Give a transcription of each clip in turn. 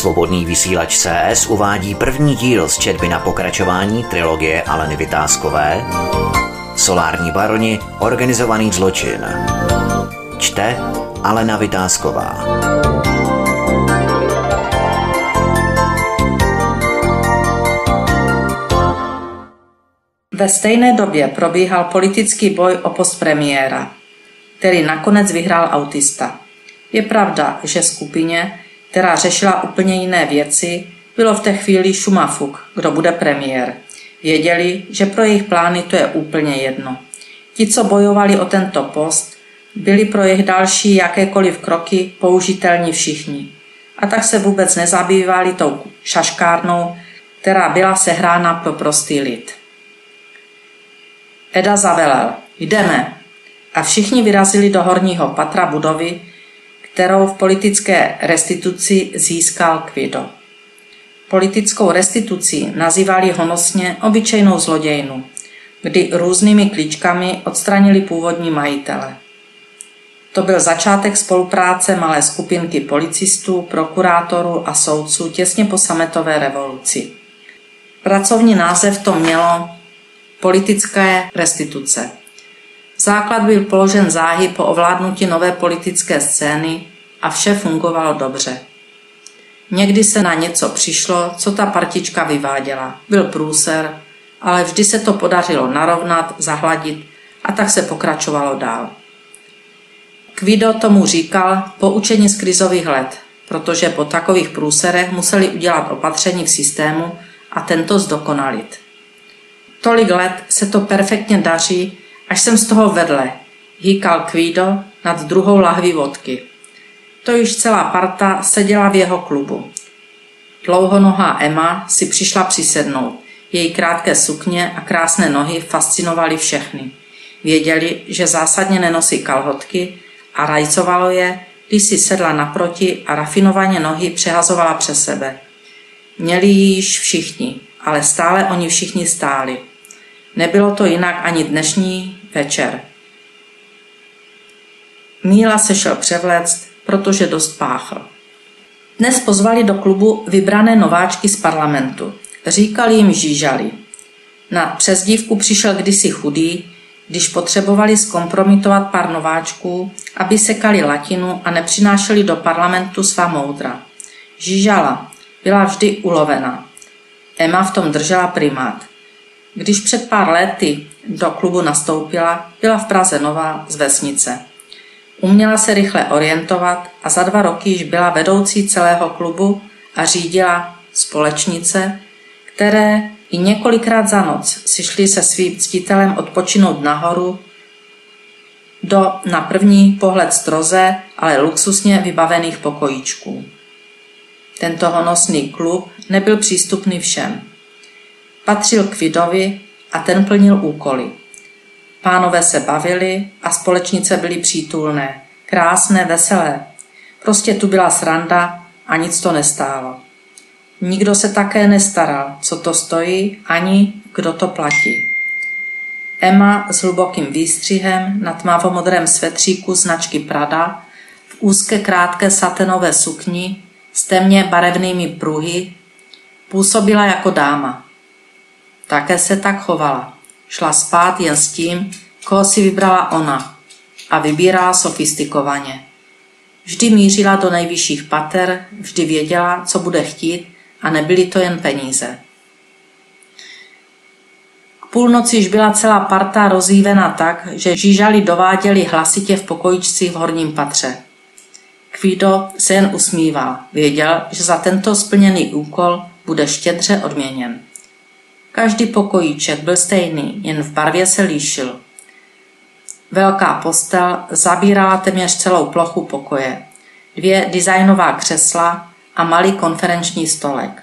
Svobodný vysílač CS uvádí první díl z četby na pokračování trilogie Aleny Vytázkové Solární baroni Organizovaný zločin. Čte Alena Vytázková. Ve stejné době probíhal politický boj o post premiéra, který nakonec vyhrál autista. Je pravda, že skupině, která řešila úplně jiné věci, bylo v té chvíli šumafuk, kdo bude premiér. Věděli, že pro jejich plány to je úplně jedno. Ti, co bojovali o tento post, byli pro jejich další jakékoliv kroky použitelní všichni. A tak se vůbec nezabývali tou šaškárnou, která byla sehrána pro prostý lid. Eda zavelel. Jdeme. A všichni vyrazili do horního patra budovy, kterou v politické restituci získal Kvido. Politickou restitucí nazývali honosně obyčejnou zlodějnu, kdy různými klíčkami odstranili původní majitele. To byl začátek spolupráce malé skupinky policistů, prokurátorů a soudců těsně po sametové revoluci. Pracovní název to mělo politické restituce. Základ byl položen záhy po ovládnutí nové politické scény a vše fungovalo dobře. Někdy se na něco přišlo, co ta partička vyváděla. Byl průser, ale vždy se to podařilo narovnat, zahladit a tak se pokračovalo dál. Kvido tomu říkal poučení z krizových let, protože po takových průserech museli udělat opatření v systému a tento zdokonalit. Tolik let se to perfektně daří, až jsem z toho vedle, hýkal Kvído nad druhou lahví vodky. To již celá parta seděla v jeho klubu. Dlouhonohá Emma si přišla přisednout. Její krátké sukně a krásné nohy fascinovaly všechny. Věděli, že zásadně nenosí kalhotky a rajcovalo je, když si sedla naproti a rafinovaně nohy přehazovala přes sebe. Měli ji již všichni, ale stále oni všichni stáli. Nebylo to jinak ani dnešní večer. Míla se šel převléct, protože dost páchl. Dnes pozvali do klubu vybrané nováčky z parlamentu. Říkali jim žížali. Na přezdívku přišel kdysi chudý, když potřebovali zkompromitovat pár nováčků, aby sekali latinu a nepřinášeli do parlamentu svá moudra. Žížala byla vždy ulovena. Emma v tom držela primát. Když před pár lety do klubu nastoupila, byla v Praze nová z vesnice. Uměla se rychle orientovat a za dva roky již byla vedoucí celého klubu a řídila společnice, které i několikrát za noc si šli se svým ctitelem odpočinout nahoru do na první pohled stroze, ale luxusně vybavených pokojíčků. Tento honosný klub nebyl přístupný všem. Patřil k Vidovi a ten plnil úkoly. Pánové se bavili a společnice byly přítulné, krásné, veselé. Prostě tu byla sranda a nic to nestálo. Nikdo se také nestaral, co to stojí, ani kdo to platí. Emma s hlubokým výstřihem na tmavomodrém svetříku značky Prada, v úzké krátké satenové sukni s temně barevnými pruhy, působila jako dáma. Také se tak chovala. Šla spát jen s tím, koho si vybrala ona a vybírala sofistikovaně. Vždy mířila do nejvyšších pater, vždy věděla, co bude chtít a nebyly to jen peníze. K půlnoci již byla celá parta rozjívena tak, že žížali dováděli hlasitě v pokojičci v horním patře. Kvído se jen usmíval, věděl, že za tento splněný úkol bude štědře odměněn. Každý pokojíček byl stejný, jen v barvě se líšil. Velká postel zabírala téměř celou plochu pokoje. Dvě designová křesla a malý konferenční stolek.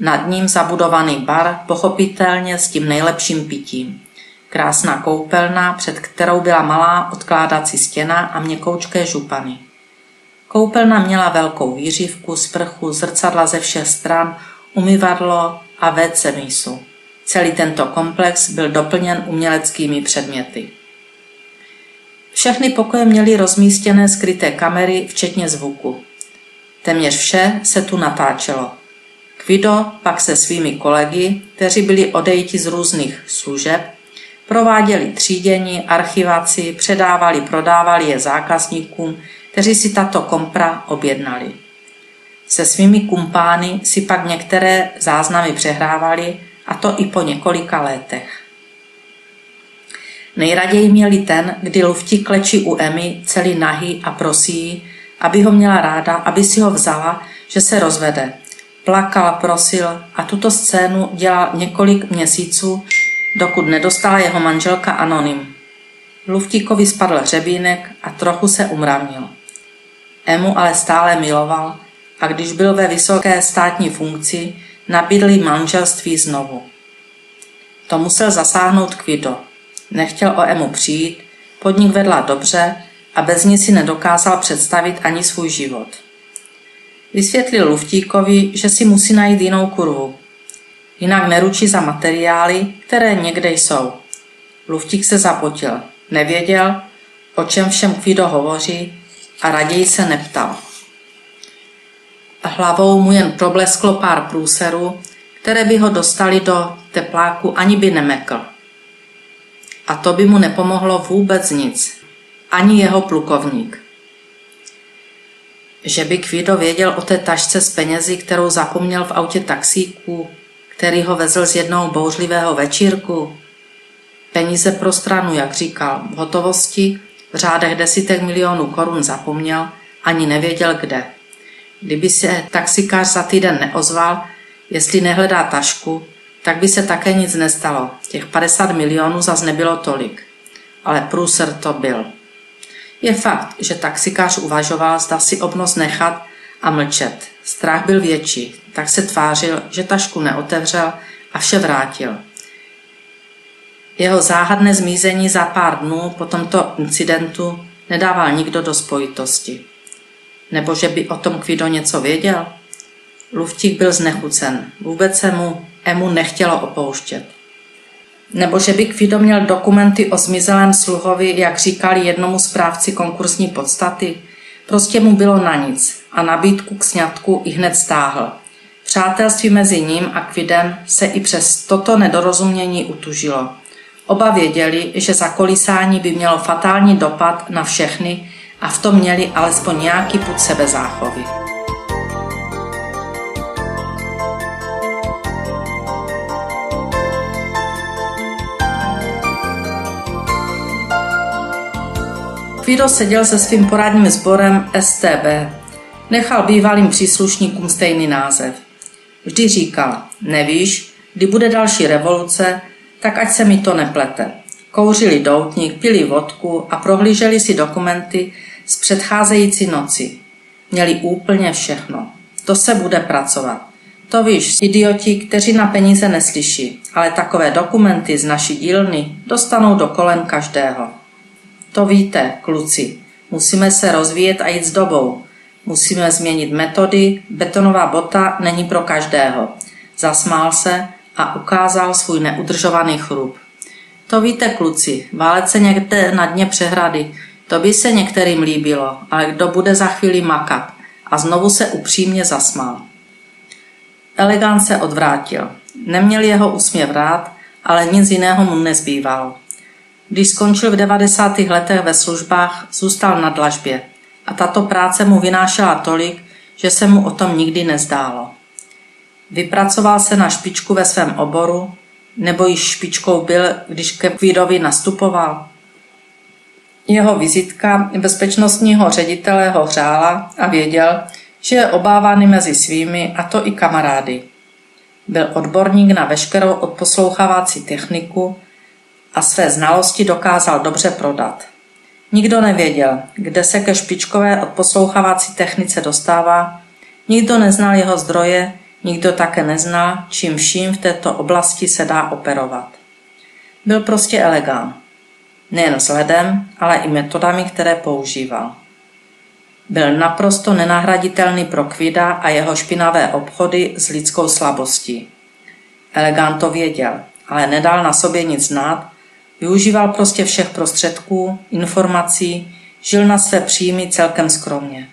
Nad ním zabudovaný bar, pochopitelně s tím nejlepším pitím. Krásná koupelna, před kterou byla malá odkládací stěna a měkoučké župany. Koupelna měla velkou výřivku, sprchu, zrcadla ze všech stran, umyvadlo a WC mísu. Celý tento komplex byl doplněn uměleckými předměty. Všechny pokoje měly rozmístěné skryté kamery, včetně zvuku. Téměř vše se tu natáčelo. Kvido pak se svými kolegy, kteří byli odejti z různých služeb, prováděli třídění, archivaci, předávali, prodávali je zákazníkům, kteří si tato kompra objednali. Se svými kumpány si pak některé záznamy přehrávali, a to i po několika letech. Nejraději měli ten, kdy lufti klečí u Emy celý nahý a prosí, aby ho měla ráda, aby si ho vzala, že se rozvede. Plakal, prosil a tuto scénu dělal několik měsíců, dokud nedostala jeho manželka Anonym. Luftíkovi spadl hřebínek a trochu se umravnil. Emu ale stále miloval a když byl ve vysoké státní funkci, nabídli manželství znovu. To musel zasáhnout Kvido. Nechtěl o Emu přijít, podnik vedla dobře a bez ní si nedokázal představit ani svůj život. Vysvětlil Luftíkovi, že si musí najít jinou kurvu. Jinak neručí za materiály, které někde jsou. Luftík se zapotil. Nevěděl, o čem všem Kvido hovoří a raději se neptal. Hlavou mu jen problesklo pár průserů, které by ho dostali do tepláku, ani by nemekl. A to by mu nepomohlo vůbec nic. Ani jeho plukovník. Že by Kvido věděl o té tašce s penězi, kterou zapomněl v autě taxíku, který ho vezl z jednoho bouřlivého večírku. Peníze pro stranu, jak říkal, v hotovosti, v řádech desítek milionů korun zapomněl, ani nevěděl kde. Kdyby se taxikář za týden neozval, jestli nehledá tašku, tak by se také nic nestalo. Těch 50 milionů zas nebylo tolik. Ale průser to byl. Je fakt, že taxikář uvažoval, zda si obnos nechat a mlčet. Strach byl větší, tak se tvářil, že tašku neotevřel a vše vrátil. Jeho záhadné zmizení za pár dnů po tomto incidentu nedával nikdo do spojitosti. Nebo že by o tom Kvido něco věděl? Luftík byl znechucen. Vůbec se mu Emu nechtělo opouštět. Nebo že by Kvido měl dokumenty o zmizelém sluhovi, jak říkali jednomu správci konkursní podstaty? Prostě mu bylo na nic a nabídku k sňatku i hned stáhl. Přátelství mezi ním a Kvidem se i přes toto nedorozumění utužilo. Oba věděli, že zakolísání by mělo fatální dopad na všechny a v tom měli alespoň nějaký put sebezáchovy. Kvido seděl se svým poradním sborem STB. Nechal bývalým příslušníkům stejný název. Vždy říkal, nevíš, kdy bude další revoluce, tak ať se mi to neplete. Kouřili doutník, pili vodku a prohlíželi si dokumenty z předcházející noci. Měli úplně všechno. To se bude pracovat. To víš, idioti, kteří na peníze neslyší, ale takové dokumenty z naší dílny dostanou do kolen každého. To víte, kluci, musíme se rozvíjet a jít s dobou. Musíme změnit metody, betonová bota není pro každého. Zasmál se a ukázal svůj neudržovaný chrup. To víte, kluci, válet se někde na dně přehrady, to by se některým líbilo, ale kdo bude za chvíli makat? A znovu se upřímně zasmál. Elegant se odvrátil. Neměl jeho úsměv rád, ale nic jiného mu nezbývalo. Když skončil v 90. letech ve službách, zůstal na dlažbě a tato práce mu vynášela tolik, že se mu o tom nikdy nezdálo. Vypracoval se na špičku ve svém oboru, nebo již špičkou byl, když ke Kvídovi nastupoval. Jeho vizitka bezpečnostního ředitele ho hřála a věděl, že je obávaný mezi svými, a to i kamarády. Byl odborník na veškerou odposlouchávací techniku a své znalosti dokázal dobře prodat. Nikdo nevěděl, kde se ke špičkové odposlouchávací technice dostává, nikdo neznal jeho zdroje, nikdo také neznal, čím vším v této oblasti se dá operovat. Byl prostě elegant. Nejen vzhledem, ale i metodami, které používal. Byl naprosto nenahraditelný pro Kvida a jeho špinavé obchody s lidskou slabostí. Elegant to věděl, ale nedal na sobě nic znát Využíval prostě všech prostředků, informací, žil na své příjmy celkem skromně.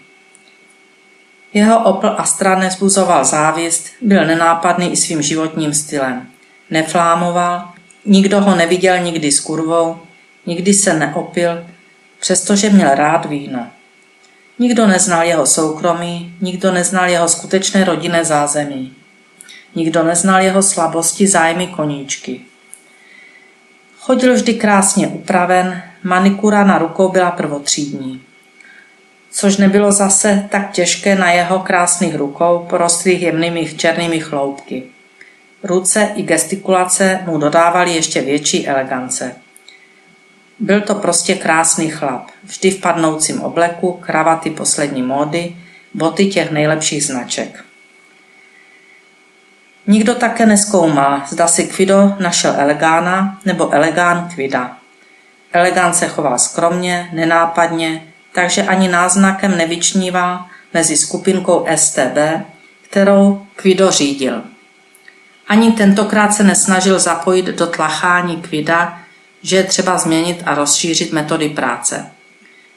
Jeho Opel Astra nezbuzoval závist, byl nenápadný i svým životním stylem. Neflámoval, nikdo ho neviděl nikdy s kurvou, nikdy se neopil, přestože měl rád víno. Nikdo neznal jeho soukromí, nikdo neznal jeho skutečné rodinné zázemí. Nikdo neznal jeho slabosti, zájmy koníčky. Chodil vždy krásně upraven, manikura na rukou byla prvotřídní. Což nebylo zase tak těžké na jeho krásných rukou, porostlých jemnými černými chloupky. Ruce i gestikulace mu dodávaly ještě větší elegance. Byl to prostě krásný chlap, vždy v padnoucím obleku, kravaty poslední módy, boty těch nejlepších značek. Nikdo také neskoumal, zda si Kvido našel Elegána nebo Elegán Kvida. Elegán se choval skromně, nenápadně, takže ani náznakem nevyčnívá mezi skupinkou STB, kterou Kvido řídil. Ani tentokrát se nesnažil zapojit do tlachání Kvida, že je třeba změnit a rozšířit metody práce.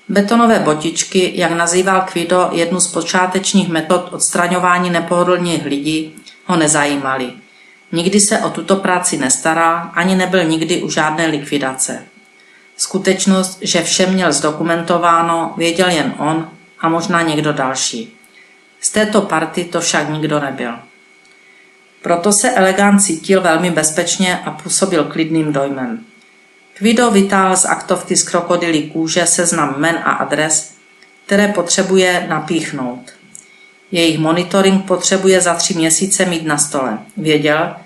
Betonové botičky, jak nazýval Kvido jednu z počátečních metod odstraňování nepohodlných lidí, ho nezajímaly. Nikdy se o tuto práci nestará, ani nebyl nikdy u žádné likvidace. Skutečnost, že vše měl zdokumentováno, věděl jen on a možná někdo další. Z této party to však nikdo nebyl. Proto se elegant cítil velmi bezpečně a působil klidným dojmem. Kvido vytáhl z aktovky z krokodylí kůže seznam men a adres, které potřebuje napíchnout. Jejich monitoring potřebuje za tři měsíce mít na stole. Věděl,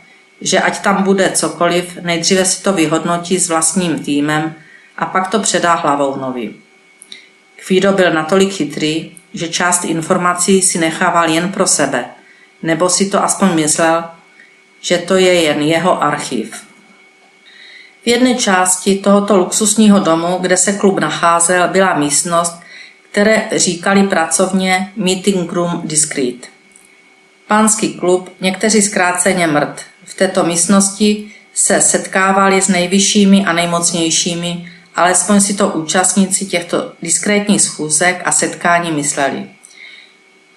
že ať tam bude cokoliv, nejdříve si to vyhodnotí s vlastním týmem a pak to předá hlavou nový. Kvido byl natolik chytrý, že část informací si nechával jen pro sebe, nebo si to aspoň myslel, že to je jen jeho archiv. V jedné části tohoto luxusního domu, kde se klub nacházel, byla místnost, které říkali pracovně Meeting Room Discreet. Pánský klub, někteří zkráceně mrt. V této místnosti se setkávali s nejvyššími a nejmocnějšími, alespoň si to účastníci těchto diskrétních schůzek a setkání mysleli.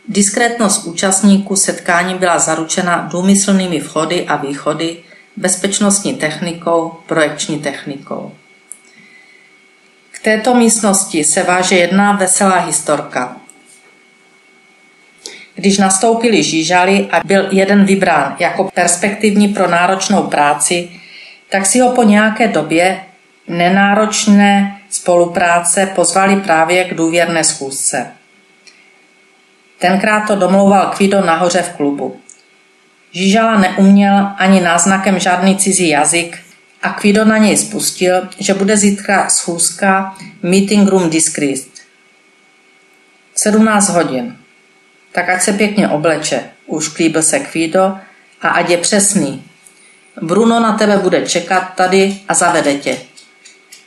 Diskrétnost účastníků setkání byla zaručena důmyslnými vchody a východy, bezpečnostní technikou, projekční technikou. K této místnosti se váže jedna veselá historka. Když nastoupili žížali a byl jeden vybrán jako perspektivní pro náročnou práci, tak si ho po nějaké době nenáročné spolupráce pozvali právě k důvěrné schůzce. Tenkrát to domlouval Kvido nahoře v klubu. Žížala neuměl ani náznakem žádný cizí jazyk a Kvido na něj spustil, že bude zítra schůzka Meeting Room Discreet. 17 hodin. Tak ať se pěkně obleče, už klíbil se Kvido a ať je přesný. Bruno na tebe bude čekat tady a zavede tě.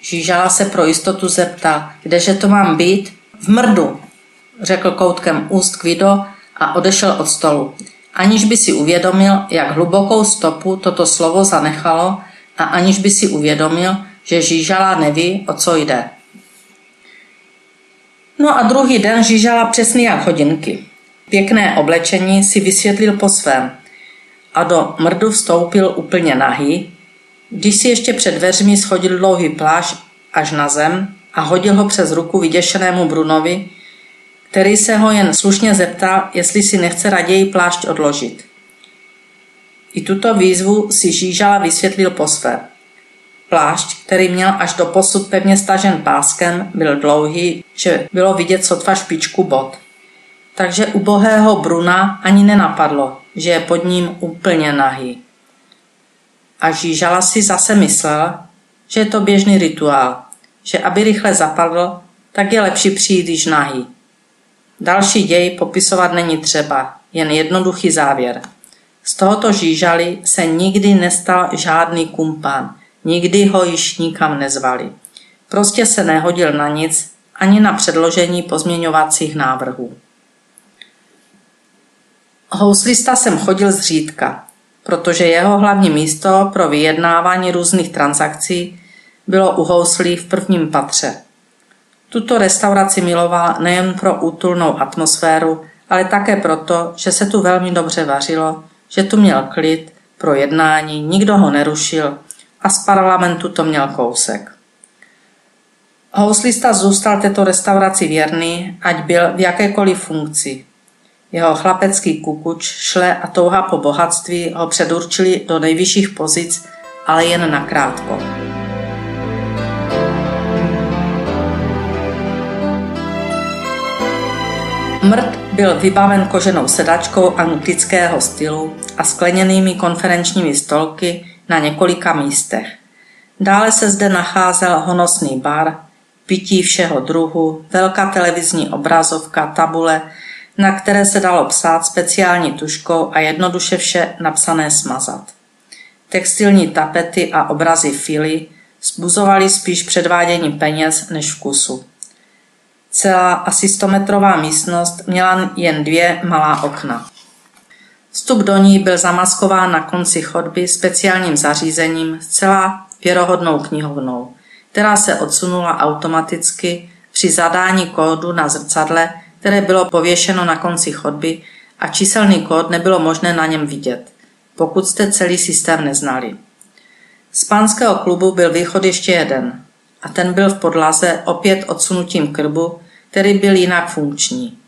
Žížala se pro jistotu zeptá, kdeže to mám být? V mrdu, řekl koutkem úst Kvido a odešel od stolu aniž by si uvědomil, jak hlubokou stopu toto slovo zanechalo a aniž by si uvědomil, že Žížala neví, o co jde. No a druhý den Žížala přesný jak hodinky. Pěkné oblečení si vysvětlil po svém a do mrdu vstoupil úplně nahý, když si ještě před dveřmi schodil dlouhý pláž až na zem a hodil ho přes ruku vyděšenému Brunovi, který se ho jen slušně zeptal, jestli si nechce raději plášť odložit. I tuto výzvu si Žížala vysvětlil po své. Plášť, který měl až do posud pevně stažen páskem, byl dlouhý, že bylo vidět sotva špičku bod. Takže u bohého Bruna ani nenapadlo, že je pod ním úplně nahý. A Žížala si zase myslela, že je to běžný rituál, že aby rychle zapadl, tak je lepší přijít již nahý. Další děj popisovat není třeba, jen jednoduchý závěr. Z tohoto žížali se nikdy nestal žádný kumpán, nikdy ho již nikam nezvali. Prostě se nehodil na nic, ani na předložení pozměňovacích návrhů. Houslista jsem chodil zřídka, protože jeho hlavní místo pro vyjednávání různých transakcí bylo u houslí v prvním patře – tuto restauraci miloval nejen pro útulnou atmosféru, ale také proto, že se tu velmi dobře vařilo, že tu měl klid pro jednání, nikdo ho nerušil a z parlamentu to měl kousek. Houslista zůstal této restauraci věrný, ať byl v jakékoliv funkci. Jeho chlapecký kukuč, šle a touha po bohatství ho předurčili do nejvyšších pozic, ale jen na krátko. Mrt byl vybaven koženou sedačkou anglického stylu a skleněnými konferenčními stolky na několika místech. Dále se zde nacházel honosný bar, pití všeho druhu, velká televizní obrazovka, tabule, na které se dalo psát speciální tuškou a jednoduše vše napsané smazat. Textilní tapety a obrazy fily zbuzovaly spíš předvádění peněz než vkusu. Celá asi 100 metrová místnost měla jen dvě malá okna. Vstup do ní byl zamaskován na konci chodby speciálním zařízením celá věrohodnou knihovnou, která se odsunula automaticky při zadání kódu na zrcadle, které bylo pověšeno na konci chodby a číselný kód nebylo možné na něm vidět, pokud jste celý systém neznali. Z pánského klubu byl východ ještě jeden a ten byl v podlaze opět odsunutím krbu, který byl jinak funkční.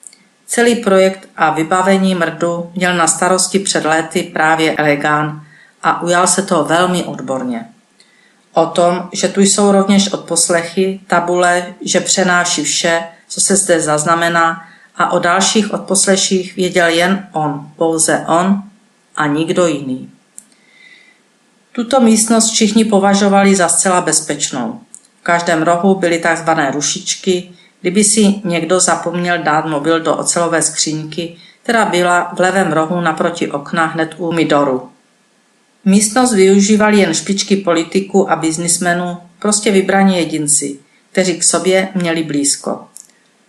Celý projekt a vybavení mrdu měl na starosti před léty právě Elegán a ujal se toho velmi odborně. O tom, že tu jsou rovněž odposlechy, tabule, že přenáší vše, co se zde zaznamená a o dalších odposleších věděl jen on, pouze on a nikdo jiný. Tuto místnost všichni považovali za zcela bezpečnou. V každém rohu byly tzv. rušičky, kdyby si někdo zapomněl dát mobil do ocelové skřínky, která byla v levém rohu naproti okna hned u Midoru. Místnost využívali jen špičky politiků a biznismenů, prostě vybraní jedinci, kteří k sobě měli blízko.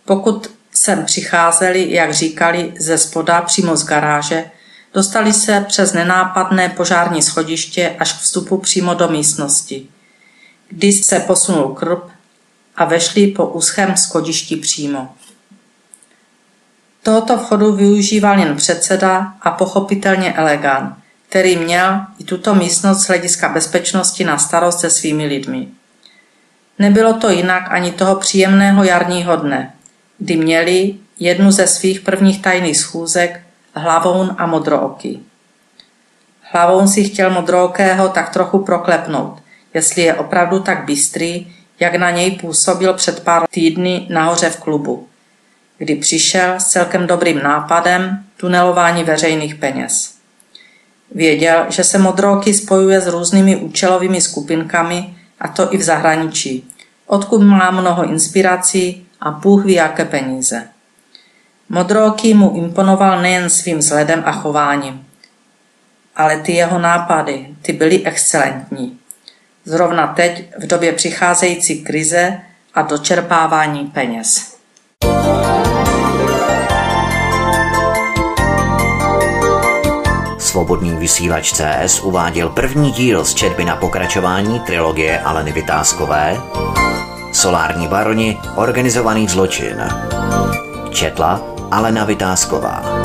Pokud sem přicházeli, jak říkali, ze spoda přímo z garáže, dostali se přes nenápadné požární schodiště až k vstupu přímo do místnosti. Když se posunul krb a vešli po úzkém schodišti přímo. Tohoto vchodu využíval jen předseda a pochopitelně elegán, který měl i tuto místnost z hlediska bezpečnosti na starost se svými lidmi. Nebylo to jinak ani toho příjemného jarního dne, kdy měli jednu ze svých prvních tajných schůzek Hlavoun a Modrooky. Hlavoun si chtěl Modrookého tak trochu proklepnout, jestli je opravdu tak bystrý, jak na něj působil před pár týdny nahoře v klubu, kdy přišel s celkem dobrým nápadem tunelování veřejných peněz. Věděl, že se Modroky spojuje s různými účelovými skupinkami, a to i v zahraničí, odkud má mnoho inspirací a Bůh ví jaké peníze. Modroky mu imponoval nejen svým vzhledem a chováním, ale ty jeho nápady, ty byly excelentní. Zrovna teď, v době přicházející krize a dočerpávání peněz. Svobodný vysílač CS uváděl první díl z četby na pokračování trilogie Aleny Vytázkové Solární baroni, organizovaný zločin. Četla Alena Vytázková.